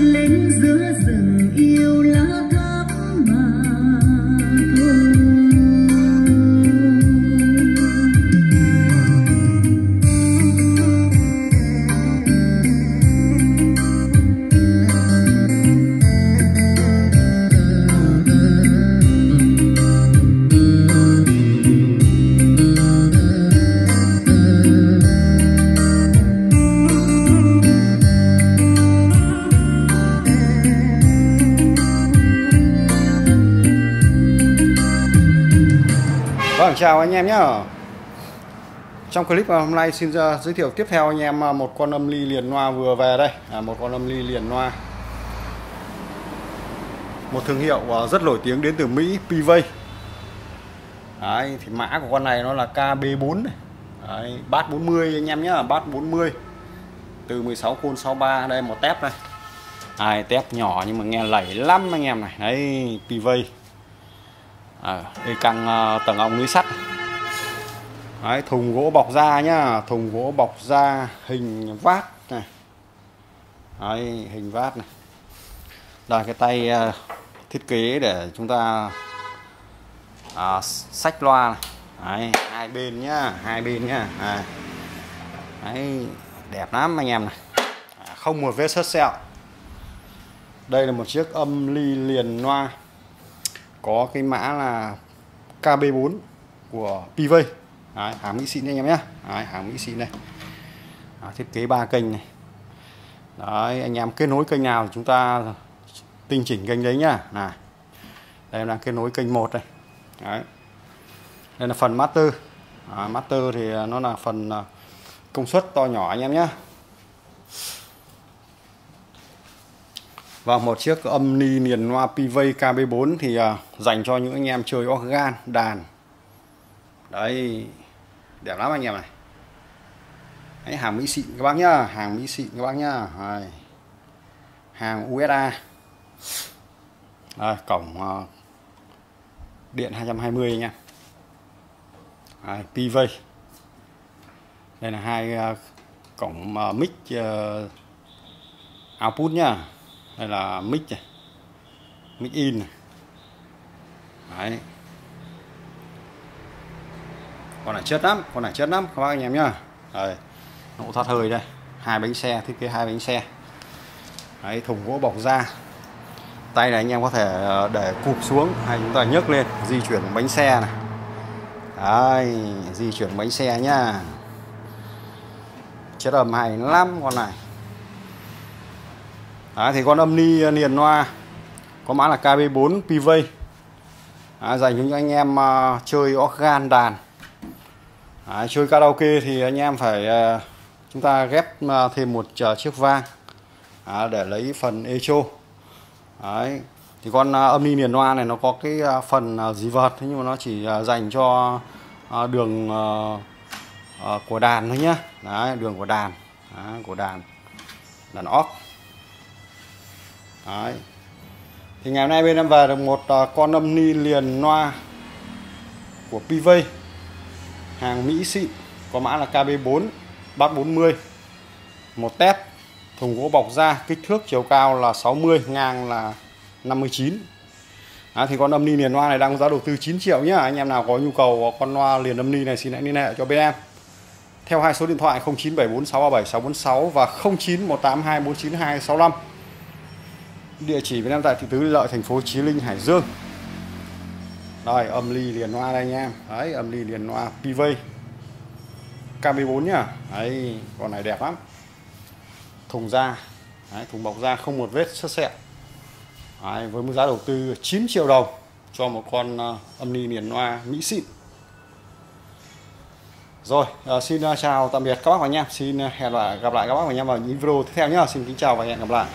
lên Vâng, chào anh em nhé. Trong clip hôm nay xin giới thiệu tiếp theo anh em à, một con âm ly liền loa vừa về đây. À, Một con âm ly liền loa Một thương hiệu à, rất nổi tiếng đến từ Mỹ PV Đấy, thì mã của con này nó là KB4 này. Đấy, bát 40 anh em nhé bát 40 từ 16 côn 63 đây một tép đây. Ai tép nhỏ nhưng mà nghe lẩy lắm anh em này. Đấy PV à, đi căng uh, tầng ong lưới sắt. Đấy, thùng gỗ bọc da nhá. Thùng gỗ bọc da hình vát này. Đấy, hình vát này. Đây cái tay uh, thiết kế để chúng ta à, sách loa này. Đấy, hai bên nhá hai bên nhá. À. Đấy, đẹp lắm anh em này. À, không một vết sứt sẹo. Đây là một chiếc âm ly liền loa có cái mã là KB4 của PV Đấy, hàng Mỹ xịn anh em nhé. Đấy, hàng Mỹ xịn đây. Đấy, thiết kế ba kênh này. Đấy, anh em kết nối kênh nào chúng ta tinh chỉnh kênh đấy nhá. Này đây em đang kết nối kênh một đây. Đấy. Đây là phần master. À, master thì nó là phần à, công suất to nhỏ anh em nhé Và một chiếc âm ni niền loa PV KB4 thì à, dành cho những anh em chơi organ, đàn. Đấy, đẹp lắm anh em này. Đấy, hàng Mỹ xịn các bác nhá, hàng Mỹ xịn các bác nhá. Đấy. Hàng USA. Đấy, cổng à, điện 220 nha. Đấy, PV. Đây là hai à, cổng à, mic à, output nhá đây là mic này. Mic in này. Đấy. Con này chất lắm con này chất lắm các bác anh em nhá. Đây. Nổ thoát hơi đây. Hai bánh xe thiết kế hai bánh xe. Đấy thùng gỗ bọc da. Tay này anh em có thể ờ, để cụp xuống hay chúng ta nhấc lên di chuyển bánh xe này. Đấy, di chuyển bánh xe nhá. Chất âm hay lắm con này. Đấy, thì con âm ni à, niền loa có mã là KB4 PV à, dành cho những anh em uh, chơi organ đàn. À, chơi karaoke thì anh em phải uh, chúng ta ghép uh, thêm một uh, chiếc vang à, để lấy phần echo. Đấy. thì con uh, âm ni niền loa này nó có cái uh, phần uh, dì vật nhưng mà nó chỉ uh, dành cho uh, đường uh, uh, của đàn thôi nhá. Đấy, đường của đàn. Đấy, của đàn đàn óc Đấy. Thì ngày hôm nay bên em về được một à, con âm ni liền loa của PV hàng Mỹ xịn có mã là KB4 bát 40 một tép thùng gỗ bọc da kích thước chiều cao là 60 ngang là 59 à, thì con âm ni liền loa này đang giá đầu tư 9 triệu nhá. Anh em nào có nhu cầu con loa liền âm ni này xin hãy liên hệ cho bên em. Theo hai số điện thoại 0974637646 và 0918249265 địa chỉ Việt em tại thị tứ lợi thành phố Chí Linh Hải Dương. Rồi âm ly liền loa đây anh em. Đấy âm ly liền loa PV KB4 nhá. Đấy con này đẹp lắm. Thùng da. Đấy, thùng bọc da không một vết sứt sẹo. Đấy, với mức giá đầu tư 9 triệu đồng cho một con ờ, âm ly liền loa Mỹ xịn. Rồi uh, xin ờ, chào tạm biệt các bác và anh em. Xin hẹn lại gặp lại các bác và anh em vào những video tiếp theo nhé xin kính chào và hẹn gặp lại.